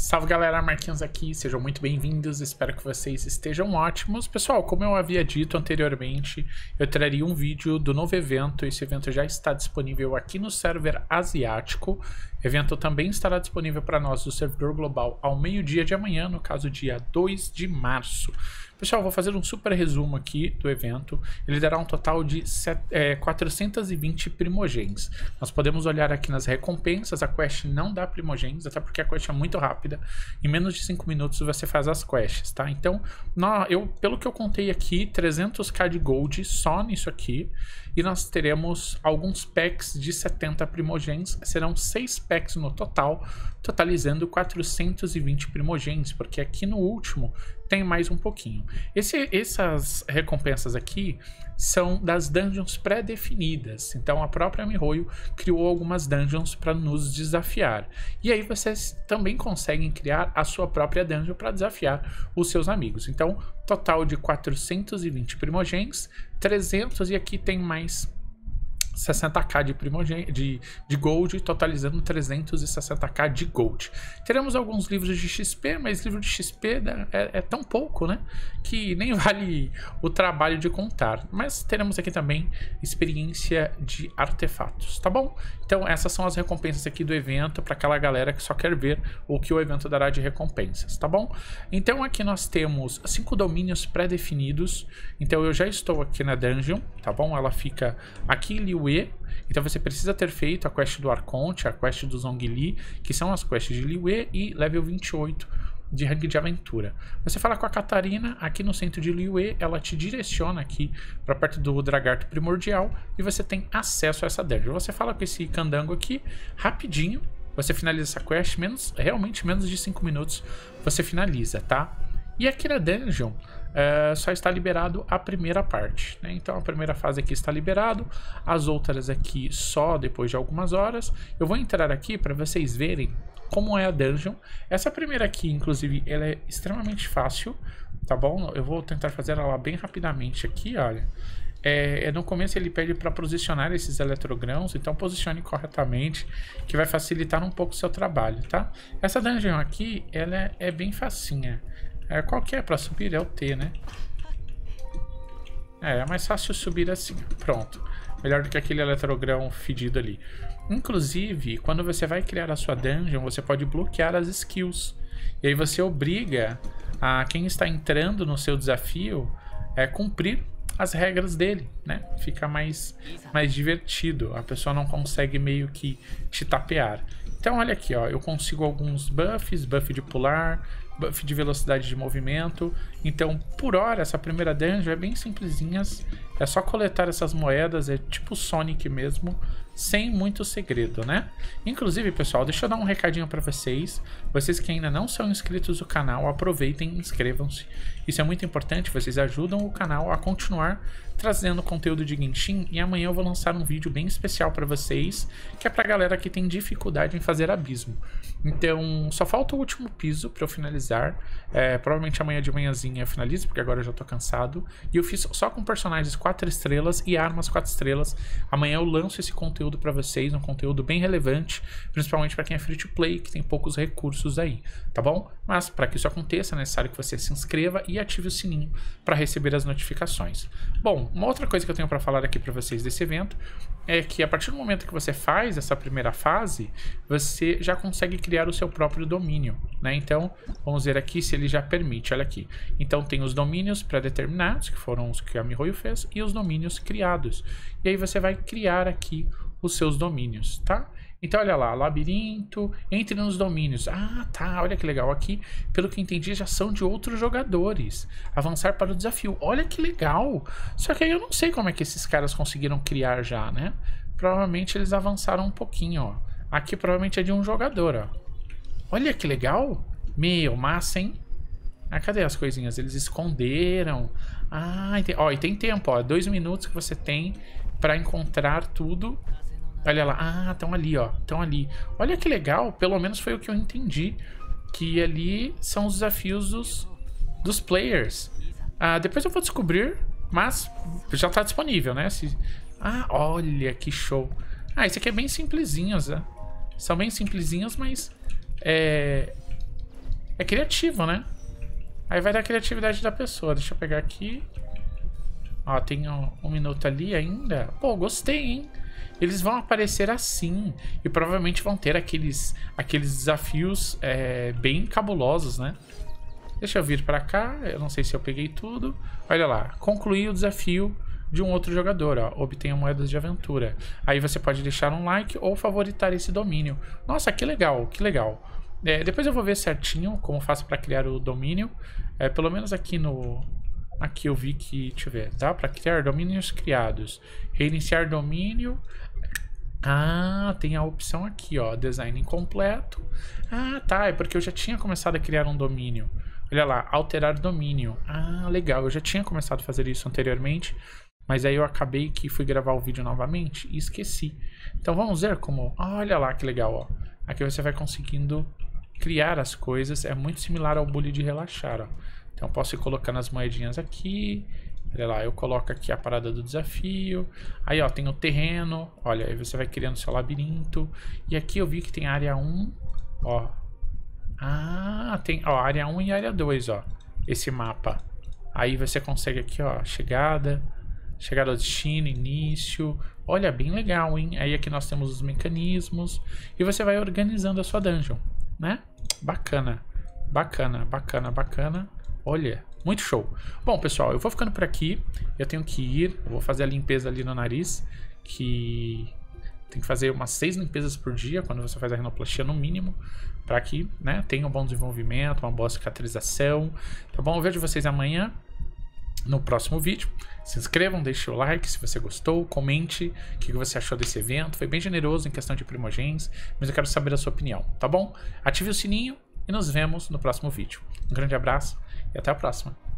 Salve galera, Marquinhos aqui, sejam muito bem-vindos, espero que vocês estejam ótimos. Pessoal, como eu havia dito anteriormente, eu traria um vídeo do novo evento, esse evento já está disponível aqui no server asiático. O evento também estará disponível para nós do servidor global ao meio-dia de amanhã, no caso dia 2 de março. Pessoal, vou fazer um super resumo aqui do evento. Ele dará um total de set, é, 420 primogens. Nós podemos olhar aqui nas recompensas, a quest não dá primogens, até porque a quest é muito rápida. Em menos de 5 minutos você faz as quests, tá? Então, eu, pelo que eu contei aqui, 300k de gold só nisso aqui. E nós teremos alguns packs de 70 primogens. Serão 6 packs no total, totalizando 420 primogens, porque aqui no último tem mais um pouquinho. Esse, essas recompensas aqui são das dungeons pré-definidas. Então a própria Mihoyo criou algumas dungeons para nos desafiar. E aí vocês também conseguem criar a sua própria dungeon para desafiar os seus amigos. Então, total de 420 primogens, 300 e aqui tem mais 60k de, de, de gold, totalizando 360k de gold. Teremos alguns livros de XP, mas livro de XP é, é, tão pouco, né? Que nem vale o trabalho de contar. Mas teremos aqui também experiência de artefatos, tá bom? Então essas são as recompensas aqui do evento para aquela galera que só quer ver o que o evento dará de recompensas, tá bom? Então aqui nós temos cinco domínios pré-definidos. Então eu já estou aqui na dungeon, tá bom? Ela fica aqui em Liyue. Então você precisa ter feito a quest do Arconte, a quest do Zhongli, que são as quests de Liyue e level 28 de rank de aventura. Você fala com a Catarina aqui no centro de Liyue, ela te direciona aqui para perto do Dragarto Primordial e você tem acesso a essa dungeon. Você fala com esse candango aqui rapidinho, você finaliza essa quest, menos, realmente menos de 5 minutos você finaliza, tá? E aqui na dungeon, é, só está liberado a primeira parte. Né? Então a primeira fase aqui está liberado, as outras aqui só depois de algumas horas. Eu vou entrar aqui para vocês verem como é a dungeon. Essa primeira aqui, inclusive, ela é extremamente fácil, tá bom? Eu vou tentar fazer ela bem rapidamente aqui, olha. É, é no começo ele pede para posicionar esses eletrogrãos, então posicione corretamente, que vai facilitar um pouco o seu trabalho, tá? Essa dungeon aqui, ela é, é bem facinha. É, qual que é pra subir? É o T, né? É, é mais fácil subir assim. Pronto. Melhor do que aquele eletrogrão fedido ali. Inclusive, quando você vai criar a sua dungeon, você pode bloquear as skills. E aí você obriga a quem está entrando no seu desafio é cumprir as regras dele, né? Fica mais, mais divertido. A pessoa não consegue meio que te tapear. Então olha aqui, ó, eu consigo alguns buffs, buff de pular, buff de velocidade de movimento. Então, por hora, essa primeira dungeon é bem simplesinhas. É só coletar essas moedas, é tipo Sonic mesmo sem muito segredo, né? Inclusive, pessoal, deixa eu dar um recadinho para vocês. Vocês que ainda não são inscritos no canal, aproveitem e inscrevam-se. Isso é muito importante, vocês ajudam o canal a continuar trazendo conteúdo de Genshin e amanhã eu vou lançar um vídeo bem especial para vocês, que é pra galera que tem dificuldade em fazer abismo. Então, só falta o último piso para eu finalizar. É, provavelmente amanhã de manhãzinha eu finalizo, porque agora eu já tô cansado. E eu fiz só com personagens 4 estrelas e armas 4 estrelas. Amanhã eu lanço esse conteúdo para vocês, um conteúdo bem relevante, principalmente para quem é free to play, que tem poucos recursos aí, tá bom? Mas para que isso aconteça, é necessário que você se inscreva e ative o sininho para receber as notificações. Bom, uma outra coisa que eu tenho para falar aqui para vocês desse evento é que a partir do momento que você faz essa primeira fase, você já consegue criar o seu próprio domínio, né? Então, vamos ver aqui se ele já permite, olha aqui. Então, tem os domínios pré-determinados, que foram os que a Mihoyo fez, e os domínios criados. E aí você vai criar aqui os seus domínios, tá? Então, olha lá, labirinto, entre nos domínios. Ah, tá, olha que legal. Aqui, pelo que entendi, já são de outros jogadores. Avançar para o desafio. Olha que legal. Só que aí eu não sei como é que esses caras conseguiram criar já, né? Provavelmente eles avançaram um pouquinho, ó. Aqui provavelmente é de um jogador, ó. Olha que legal. Meu, massa, hein? Ah, cadê as coisinhas? Eles esconderam. Ah, entendi. ó, e tem tempo, ó. Dois minutos que você tem para encontrar tudo. Olha lá. Ah, estão ali, ó. Estão ali. Olha que legal. Pelo menos foi o que eu entendi. Que ali são os desafios dos, dos players. Ah, depois eu vou descobrir. Mas já está disponível, né? Se... Ah, olha que show. Ah, esse aqui é bem simplesinhos, né? São bem simplesinhos, mas... É... É criativo, né? Aí vai da criatividade da pessoa. Deixa eu pegar aqui. Ó, tem um, um minuto ali ainda. Pô, gostei, hein? Eles vão aparecer assim. E provavelmente vão ter aqueles, aqueles desafios é, bem cabulosos, né? Deixa eu vir pra cá. Eu não sei se eu peguei tudo. Olha lá. Concluir o desafio de um outro jogador, ó. Obtenha moedas de aventura. Aí você pode deixar um like ou favoritar esse domínio. Nossa, que legal, que legal. É, depois eu vou ver certinho como faço para criar o domínio. É, pelo menos aqui no... Aqui eu vi que, deixa eu ver, tá? Para criar domínios criados. Reiniciar domínio. Ah, tem a opção aqui, ó. Design incompleto. Ah, tá. É porque eu já tinha começado a criar um domínio. Olha lá, alterar domínio. Ah, legal. Eu já tinha começado a fazer isso anteriormente. Mas aí eu acabei que fui gravar o vídeo novamente e esqueci. Então vamos ver como... Olha lá que legal, ó. Aqui você vai conseguindo criar as coisas. É muito similar ao bully de relaxar, ó. Então eu posso ir colocando as moedinhas aqui. Olha lá, eu coloco aqui a parada do desafio. Aí, ó, tem o terreno. Olha, aí você vai criando seu labirinto. E aqui eu vi que tem área 1, ó. Ah, tem, ó, área 1 e área 2, ó. Esse mapa. Aí você consegue aqui, ó, chegada, chegada ao destino, início. Olha, bem legal, hein? Aí aqui nós temos os mecanismos. E você vai organizando a sua dungeon, né? Bacana, bacana, bacana, bacana. Olha, muito show. Bom, pessoal, eu vou ficando por aqui. Eu tenho que ir. Vou fazer a limpeza ali no nariz. Que tem que fazer umas seis limpezas por dia quando você faz a rinoplastia no mínimo. Para que né, tenha um bom desenvolvimento, uma boa cicatrização. Tá bom? Eu vejo vocês amanhã no próximo vídeo. Se inscrevam, deixe o like se você gostou, comente o que você achou desse evento. Foi bem generoso em questão de primogens, mas eu quero saber a sua opinião, tá bom? Ative o sininho e nos vemos no próximo vídeo. Um grande abraço e até a próxima.